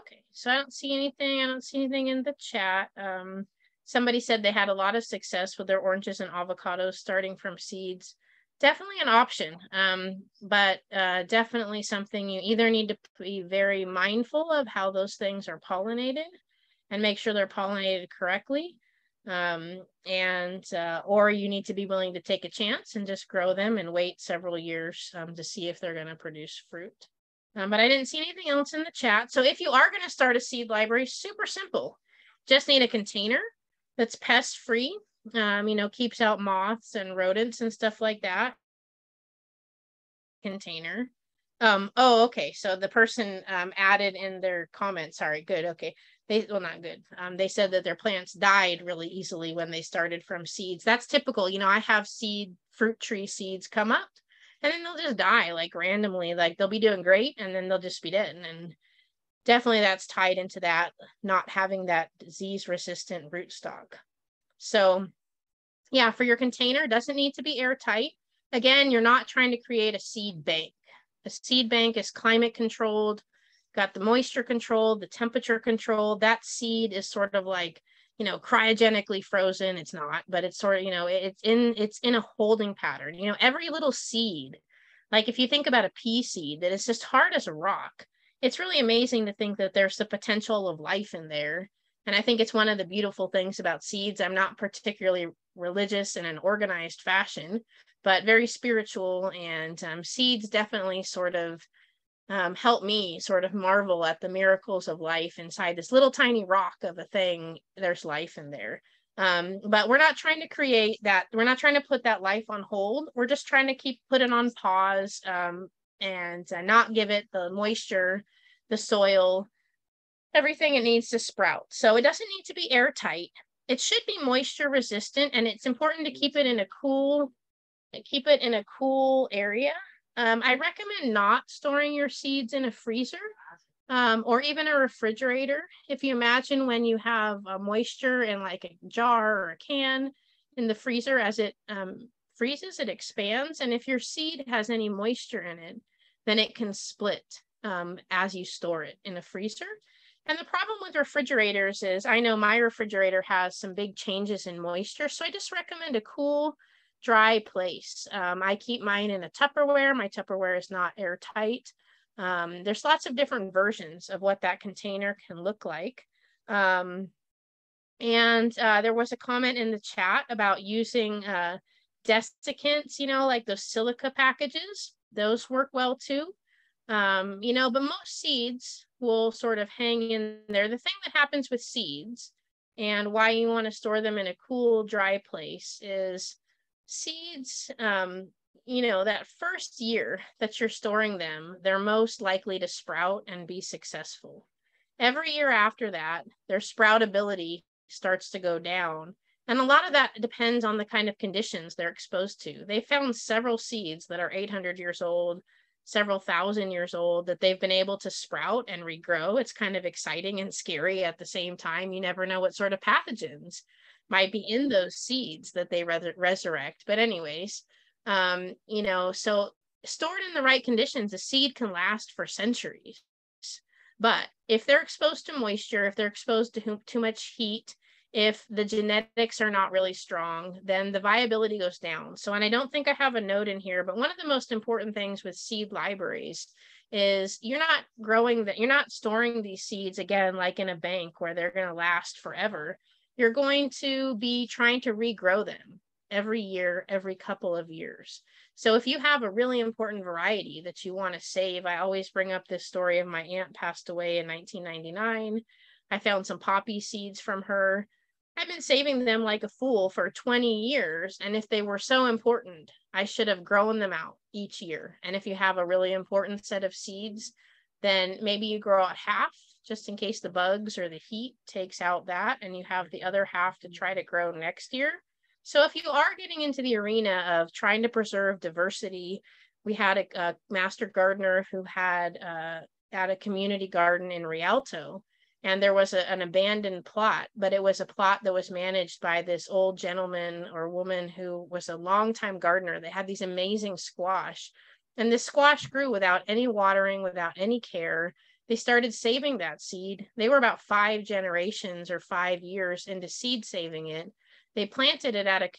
okay, so I don't see anything. I don't see anything in the chat. Um, somebody said they had a lot of success with their oranges and avocados starting from seeds definitely an option um, but uh, definitely something you either need to be very mindful of how those things are pollinated and make sure they're pollinated correctly um, and uh, or you need to be willing to take a chance and just grow them and wait several years um, to see if they're going to produce fruit. Um, but i didn't see anything else in the chat. So if you are going to start a seed library super simple. Just need a container that's pest free um, you know, keeps out moths and rodents and stuff like that. Container. Um, oh, okay. So the person um, added in their comment, sorry, good, okay. They well, not good. Um, they said that their plants died really easily when they started from seeds. That's typical. You know, I have seed fruit tree seeds come up and then they'll just die like randomly. Like they'll be doing great and then they'll just be dead. And definitely that's tied into that not having that disease resistant rootstock. So yeah, for your container, doesn't need to be airtight. Again, you're not trying to create a seed bank. A seed bank is climate controlled, got the moisture control, the temperature control. That seed is sort of like, you know, cryogenically frozen. It's not, but it's sort of, you know, it's in it's in a holding pattern. You know, every little seed, like if you think about a pea seed that is just hard as a rock, it's really amazing to think that there's the potential of life in there. And I think it's one of the beautiful things about seeds. I'm not particularly religious in an organized fashion, but very spiritual. And um, seeds definitely sort of um, help me sort of marvel at the miracles of life inside this little tiny rock of a thing. There's life in there. Um, but we're not trying to create that. We're not trying to put that life on hold. We're just trying to keep put it on pause um, and uh, not give it the moisture, the soil, everything it needs to sprout. So it doesn't need to be airtight. It should be moisture resistant, and it's important to keep it in a cool, keep it in a cool area um, I recommend not storing your seeds in a freezer um, or even a refrigerator. If you imagine when you have a moisture in like a jar or a can in the freezer, as it um, freezes, it expands. And if your seed has any moisture in it, then it can split um, as you store it in a freezer. And the problem with refrigerators is I know my refrigerator has some big changes in moisture. So I just recommend a cool dry place. Um, I keep mine in a Tupperware. My Tupperware is not airtight. Um, there's lots of different versions of what that container can look like. Um, and uh, there was a comment in the chat about using uh, desiccants, you know, like those silica packages. Those work well too. Um, you know, but most seeds will sort of hang in there. The thing that happens with seeds and why you want to store them in a cool, dry place is seeds um, you know that first year that you're storing them they're most likely to sprout and be successful every year after that their sproutability starts to go down and a lot of that depends on the kind of conditions they're exposed to they found several seeds that are 800 years old several thousand years old that they've been able to sprout and regrow it's kind of exciting and scary at the same time you never know what sort of pathogens might be in those seeds that they res- resurrect. But anyways, um, you know, so stored in the right conditions, a seed can last for centuries. But if they're exposed to moisture, if they're exposed to too much heat, if the genetics are not really strong, then the viability goes down. So, and I don't think I have a note in here, but one of the most important things with seed libraries is you're not growing that, you're not storing these seeds again, like in a bank where they're going to last forever you're going to be trying to regrow them every year, every couple of years. So if you have a really important variety that you want to save, I always bring up this story of my aunt passed away in 1999. I found some poppy seeds from her. I've been saving them like a fool for 20 years. And if they were so important, I should have grown them out each year. And if you have a really important set of seeds, then maybe you grow out half just in case the bugs or the heat takes out that and you have the other half to try to grow next year. So if you are getting into the arena of trying to preserve diversity, we had a, a master gardener who had uh, at a community garden in Rialto, and there was a, an abandoned plot, but it was a plot that was managed by this old gentleman or woman who was a longtime gardener. They had these amazing squash, and this squash grew without any watering, without any care they started saving that seed. They were about five generations or five years into seed saving it. They planted it at a,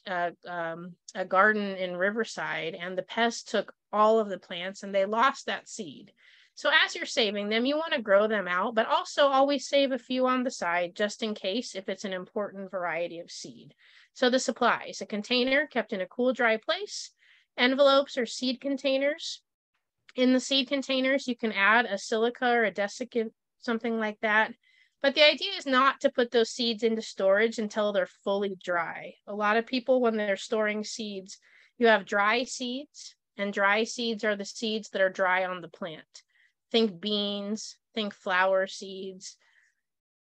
a, um, a garden in Riverside, and the pests took all of the plants and they lost that seed. So, as you're saving them, you want to grow them out, but also always save a few on the side just in case if it's an important variety of seed. So, the supplies a container kept in a cool, dry place, envelopes or seed containers, in the seed containers, you can add a silica or a desiccant, something like that. But the idea is not to put those seeds into storage until they're fully dry. A lot of people, when they're storing seeds, you have dry seeds, and dry seeds are the seeds that are dry on the plant. Think beans, think flower seeds,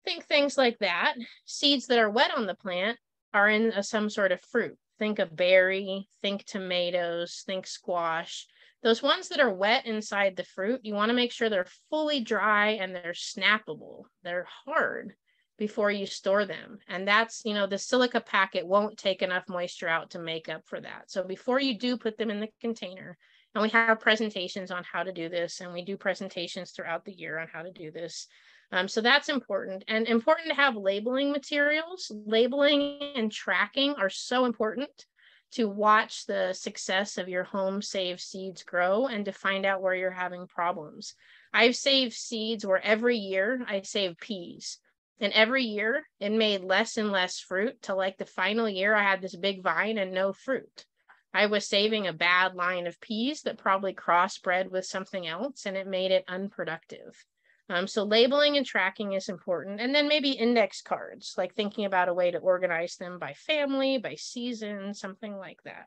think things like that. Seeds that are wet on the plant are in a, some sort of fruit. Think a berry, think tomatoes, think squash. Those ones that are wet inside the fruit, you want to make sure they're fully dry and they're snappable. They're hard before you store them. And that's, you know, the silica packet won't take enough moisture out to make up for that. So before you do put them in the container, And we have presentations on how to do this, and we do presentations throughout the year on how to do this. Um, so that's important and important to have labeling materials. Labeling and tracking are so important to watch the success of your home save seeds grow and to find out where you're having problems. I've saved seeds where every year I save peas. And every year it made less and less fruit till like the final year I had this big vine and no fruit. I was saving a bad line of peas that probably crossbred with something else and it made it unproductive. Um, so labeling and tracking is important. And then maybe index cards, like thinking about a way to organize them by family, by season, something like that.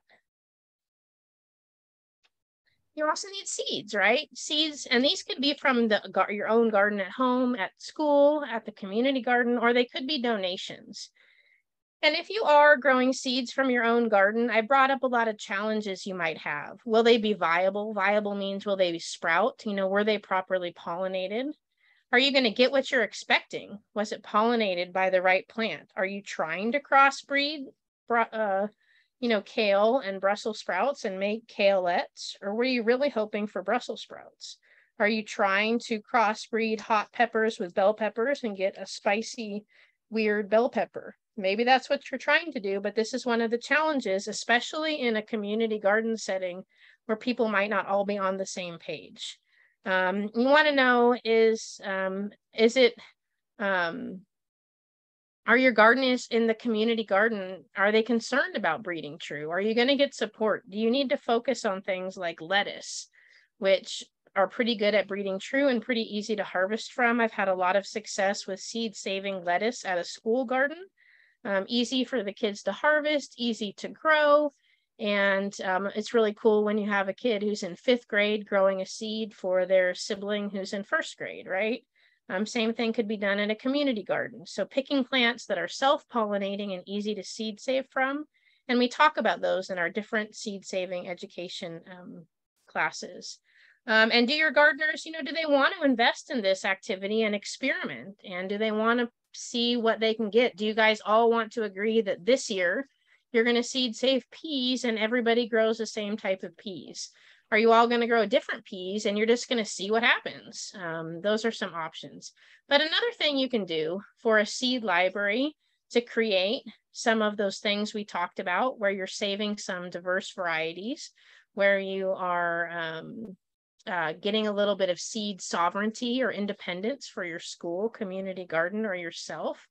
You also need seeds, right? Seeds, and these could be from the your own garden at home, at school, at the community garden, or they could be donations. And if you are growing seeds from your own garden, I brought up a lot of challenges you might have. Will they be viable? Viable means will they sprout? You know, were they properly pollinated? Are you going to get what you're expecting? Was it pollinated by the right plant? Are you trying to crossbreed, uh, you know, kale and Brussels sprouts and make Kalettes? Or were you really hoping for Brussels sprouts? Are you trying to crossbreed hot peppers with bell peppers and get a spicy, weird bell pepper? Maybe that's what you're trying to do, but this is one of the challenges, especially in a community garden setting where people might not all be on the same page. Um, you want to know is um, is it um, are your gardeners in the community garden are they concerned about breeding true? Are you going to get support? Do you need to focus on things like lettuce which are pretty good at breeding true and pretty easy to harvest from? I've had a lot of success with seed saving lettuce at a school garden um, easy for the kids to harvest easy to grow and um, it's really cool when you have a kid who's in fifth grade growing a seed for their sibling who's in first grade, right? Um, same thing could be done in a community garden. So picking plants that are self-pollinating and easy to seed save from. And we talk about those in our different seed saving education um, classes. Um, and do your gardeners, you know, do they want to invest in this activity and experiment? And do they want to see what they can get? Do you guys all want to agree that this year you're going to seed save peas and everybody grows the same type of peas. Are you all going to grow different peas and you're just going to see what happens? Um, those are some options. But another thing you can do for a seed library to create some of those things we talked about, where you're saving some diverse varieties, where you are um, uh, getting a little bit of seed sovereignty or independence for your school, community garden, or yourself.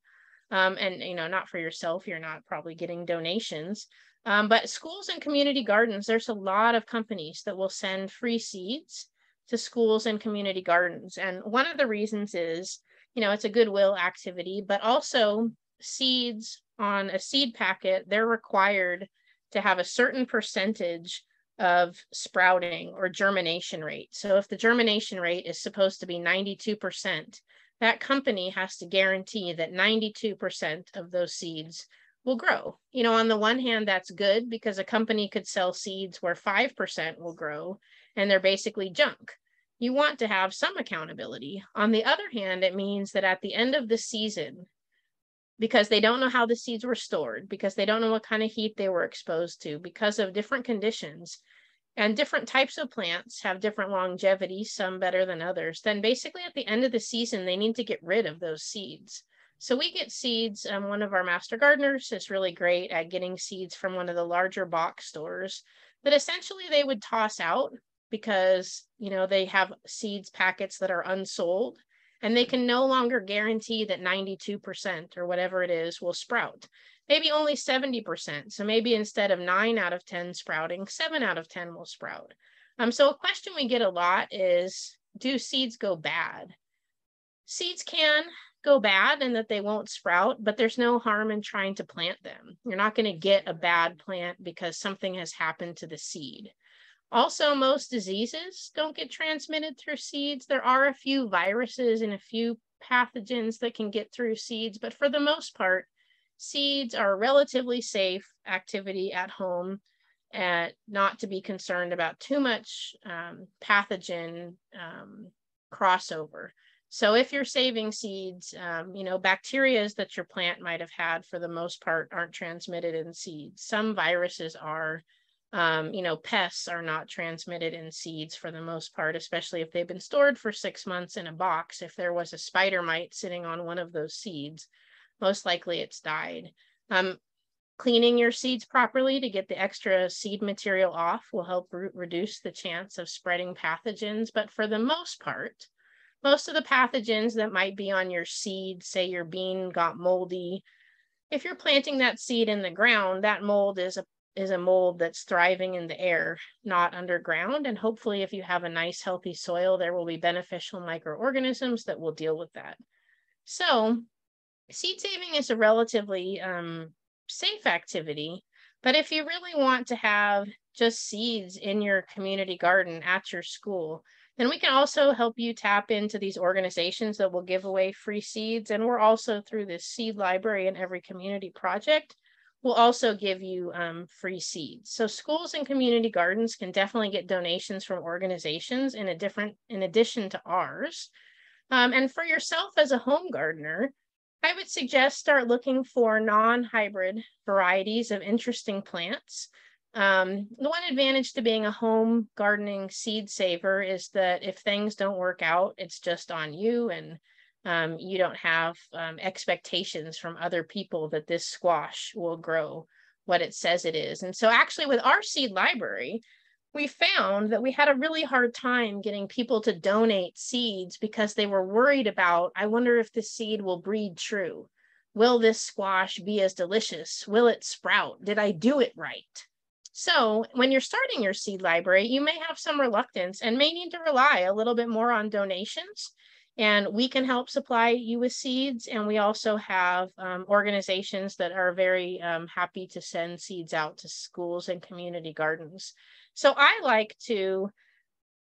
Um, and you know not for yourself you're not probably getting donations. Um, but schools and community gardens there's a lot of companies that will send free seeds to schools and community gardens. And one of the reasons is you know it's a goodwill activity but also seeds on a seed packet they're required to have a certain percentage of sprouting or germination rate so if the germination rate is supposed to be 92% that company has to guarantee that 92% of those seeds will grow. You know, on the one hand, that's good because a company could sell seeds where 5% will grow and they're basically junk. You want to have some accountability. On the other hand, it means that at the end of the season, because they don't know how the seeds were stored, because they don't know what kind of heat they were exposed to, because of different conditions, and different types of plants have different longevity, some better than others, then basically at the end of the season, they need to get rid of those seeds. So we get seeds. Um, one of our master gardeners is really great at getting seeds from one of the larger box stores that essentially they would toss out because you know they have seeds packets that are unsold and they can no longer guarantee that 92% or whatever it is will sprout maybe only 70%. So maybe instead of nine out of 10 sprouting, seven out of 10 will sprout. Um, so a question we get a lot is, do seeds go bad? Seeds can go bad and that they won't sprout, but there's no harm in trying to plant them. You're not going to get a bad plant because something has happened to the seed. Also, most diseases don't get transmitted through seeds. There are a few viruses and a few pathogens that can get through seeds, but for the most part, seeds are a relatively safe activity at home and not to be concerned about too much um, pathogen um, crossover. So if you're saving seeds, um, you know, bacterias that your plant might have had for the most part aren't transmitted in seeds. Some viruses are, Um, you know, pests are not transmitted in seeds for the most part, especially if they've been stored for six months in a box. If there was a spider mite sitting on one of those seeds, most likely it's died. Um, cleaning your seeds properly to get the extra seed material off will help re reduce the chance of spreading pathogens. But for the most part, most of the pathogens that might be on your seed, say your bean got moldy, if you're planting that seed in the ground, that mold is a is a mold that's thriving in the air, not underground. And hopefully, if you have a nice, healthy soil, there will be beneficial microorganisms that will deal with that. So, seed saving is a relatively um, safe activity. But if you really want to have just seeds in your community garden at your school, then we can also help you tap into these organizations that will give away free seeds. And we're also through this seed library in every community project, will also give you um, free seeds. So schools and community gardens can definitely get donations from organizations in a different, in addition to ours. Um, and for yourself as a home gardener, I would suggest start looking for non-hybrid varieties of interesting plants. Um, the one advantage to being a home gardening seed saver is that if things don't work out, it's just on you and um, you don't have um, expectations from other people that this squash will grow what it says it is. And so actually with our seed library, we found that we had a really hard time getting people to donate seeds because they were worried about, I wonder if this seed will breed true. Will this squash be as delicious? Will it sprout? Did I do it right? So when you're starting your seed library, you may have some reluctance and may need to rely a little bit more on donations. And we can help supply you with seeds. And we also have um, organizations that are very um, happy to send seeds out to schools and community gardens. So I like to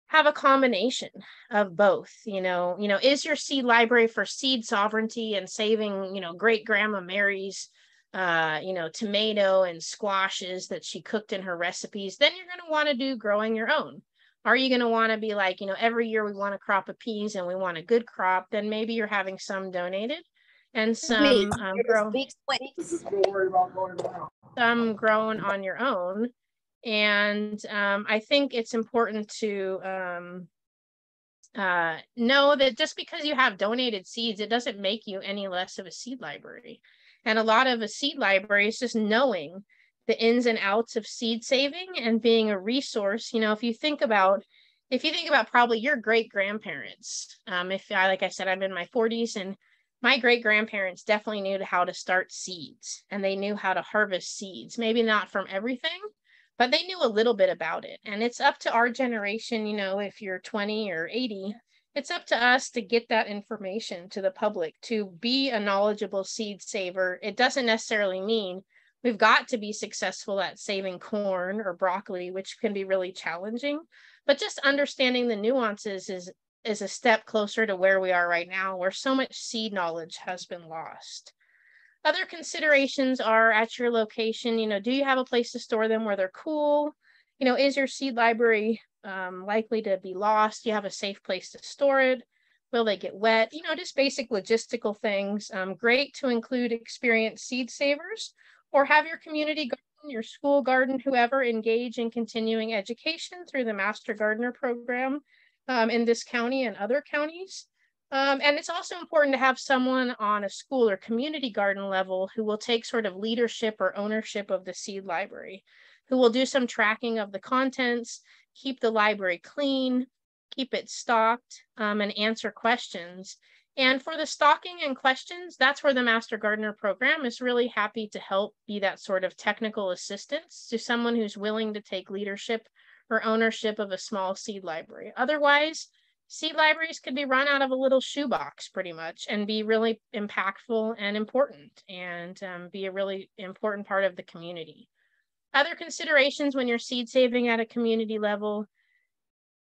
have a combination of both you know you know is your seed library for seed sovereignty and saving you know great grandma mary's uh you know tomato and squashes that she cooked in her recipes then you're going to want to do growing your own are you going to want to be like you know every year we want a crop of peas and we want a good crop then maybe you're having some donated and some um, grow, some grown on your own. And um, I think it's important to um, uh, know that just because you have donated seeds, it doesn't make you any less of a seed library. And a lot of a seed library is just knowing the ins and outs of seed saving and being a resource. You know, if you think about if you think about probably your great grandparents, um, if I like I said, I'm in my 40s and my great grandparents definitely knew how to start seeds and they knew how to harvest seeds. Maybe not from everything, but they knew a little bit about it. And it's up to our generation, you know, if you're 20 or 80, it's up to us to get that information to the public to be a knowledgeable seed saver. It doesn't necessarily mean we've got to be successful at saving corn or broccoli, which can be really challenging. But just understanding the nuances is is a step closer to where we are right now, where so much seed knowledge has been lost. Other considerations are at your location, you know, do you have a place to store them where they're cool? You know, is your seed library um, likely to be lost? Do you have a safe place to store it? Will they get wet? You know, just basic logistical things. Um, great to include experienced seed savers or have your community garden, your school garden, whoever engage in continuing education through the Master Gardener program um, in this county and other counties. Um, and it's also important to have someone on a school or community garden level who will take sort of leadership or ownership of the seed library, who will do some tracking of the contents, keep the library clean, keep it stocked, um, and answer questions. And for the stocking and questions, that's where the Master Gardener program is really happy to help be that sort of technical assistance to someone who's willing to take leadership or ownership of a small seed library. Otherwise, seed libraries could be run out of a little shoebox pretty much and be really impactful and important and um, be a really important part of the community. Other considerations when you're seed saving at a community level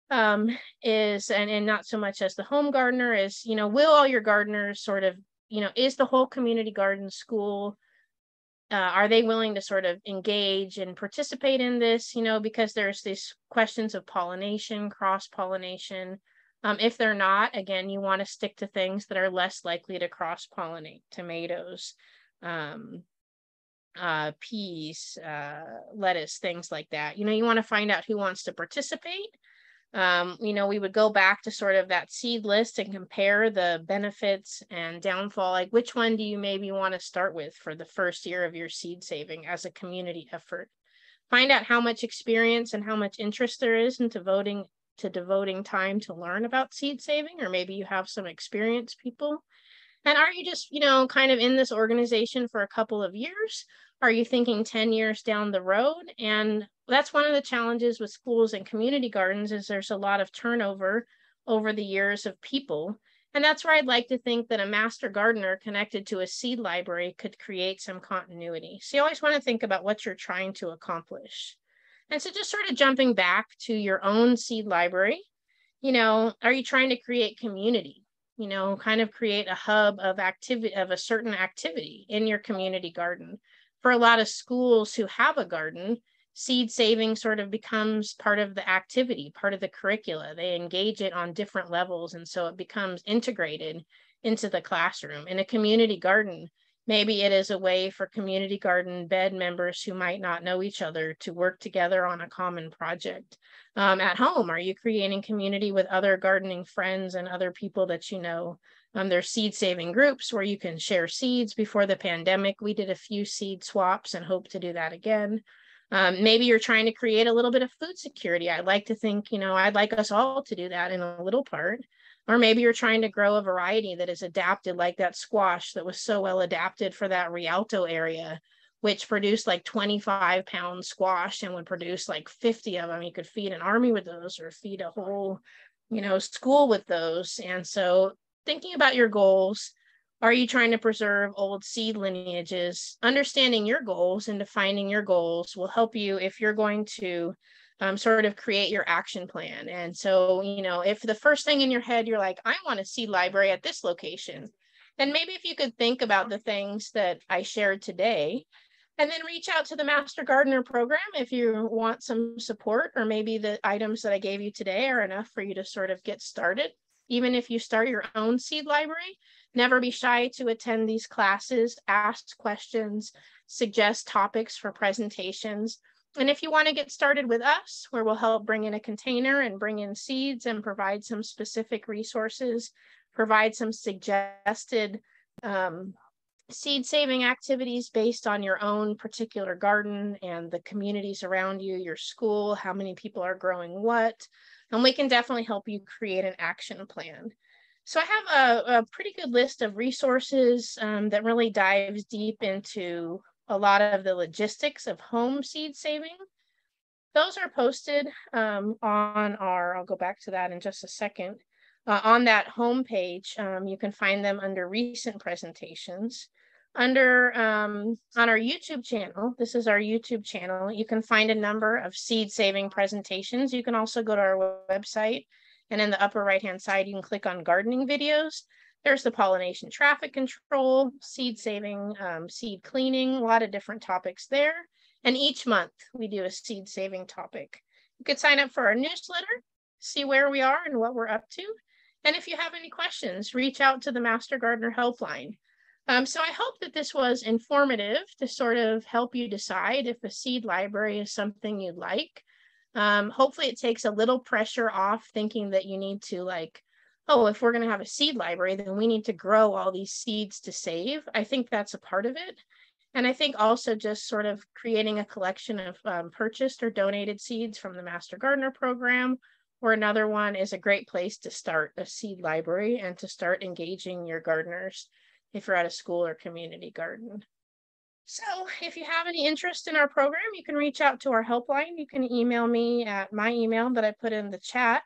um, is, and, and not so much as the home gardener, is, you know, will all your gardeners sort of, you know, is the whole community garden school uh, are they willing to sort of engage and participate in this you know because there's these questions of pollination cross pollination um, if they're not, again, you want to stick to things that are less likely to cross pollinate tomatoes, um, uh, peas, uh, lettuce, things like that. You know, you want to find out who wants to participate. Um, you know, we would go back to sort of that seed list and compare the benefits and downfall. Like, which one do you maybe want to start with for the first year of your seed saving as a community effort? Find out how much experience and how much interest there is into voting to devoting time to learn about seed saving, or maybe you have some experienced people. And are you just, you know, kind of in this organization for a couple of years? Are you thinking 10 years down the road? And that's one of the challenges with schools and community gardens is there's a lot of turnover over the years of people. And that's where I'd like to think that a master gardener connected to a seed library could create some continuity. So you always want to think about what you're trying to accomplish. And so just sort of jumping back to your own seed library, you know, are you trying to create community? You know, kind of create a hub of activity of a certain activity in your community garden for a lot of schools who have a garden, seed saving sort of becomes part of the activity, part of the curricula. They engage it on different levels. And so it becomes integrated into the classroom. In a community garden, maybe it is a way for community garden bed members who might not know each other to work together on a common project. Um, at home, are you creating community with other gardening friends and other people that you know? Um, there's seed saving groups where you can share seeds. Before the pandemic, we did a few seed swaps and hope to do that again. Um, maybe you're trying to create a little bit of food security. I'd like to think, you know, I'd like us all to do that in a little part. Or maybe you're trying to grow a variety that is adapted, like that squash that was so well adapted for that Rialto area, which produced like 25 pound squash and would produce like 50 of them. You could feed an army with those or feed a whole, you know, school with those. And so thinking about your goals, are you trying to preserve old seed lineages? Understanding your goals and defining your goals will help you if you're going to um, sort of create your action plan. And so, you know, if the first thing in your head, you're like, I want a seed library at this location, then maybe if you could think about the things that I shared today and then reach out to the Master Gardener program if you want some support, or maybe the items that I gave you today are enough for you to sort of get started even if you start your own seed library, never be shy to attend these classes, ask questions, suggest topics for presentations. And if you want to get started with us, where we'll help bring in a container and bring in seeds and provide some specific resources, provide some suggested um, seed saving activities based on your own particular garden and the communities around you, your school, how many people are growing what, and we can definitely help you create an action plan. So I have a, a pretty good list of resources um, that really dives deep into a lot of the logistics of home seed saving. Those are posted um, on our, I'll go back to that in just a second. Uh, on that home page, um, you can find them under recent presentations under um, on our YouTube channel, this is our YouTube channel, you can find a number of seed saving presentations. You can also go to our website and in the upper right hand side, you can click on gardening videos. There's the pollination traffic control, seed saving, um, seed cleaning, a lot of different topics there. And each month we do a seed saving topic. You could sign up for our newsletter, see where we are and what we're up to. And if you have any questions, reach out to the Master Gardener Helpline. Um, so I hope that this was informative to sort of help you decide if a seed library is something you'd like. Um, hopefully it takes a little pressure off thinking that you need to like, oh, if we're going to have a seed library, then we need to grow all these seeds to save. I think that's a part of it. And I think also just sort of creating a collection of um, purchased or donated seeds from the Master Gardener program or another one is a great place to start a seed library and to start engaging your gardeners if you're at a school or community garden. So if you have any interest in our program, you can reach out to our helpline. You can email me at my email that I put in the chat.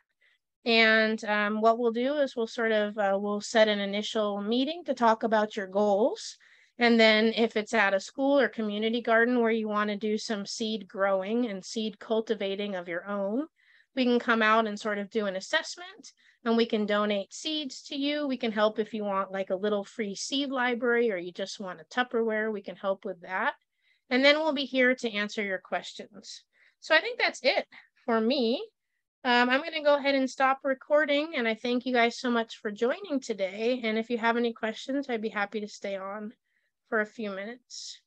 And um, what we'll do is we'll sort of, uh, we'll set an initial meeting to talk about your goals. And then if it's at a school or community garden where you want to do some seed growing and seed cultivating of your own, we can come out and sort of do an assessment and we can donate seeds to you. We can help if you want like a little free seed library or you just want a Tupperware, we can help with that. And then we'll be here to answer your questions. So I think that's it for me. Um, I'm going to go ahead and stop recording. And I thank you guys so much for joining today. And if you have any questions, I'd be happy to stay on for a few minutes.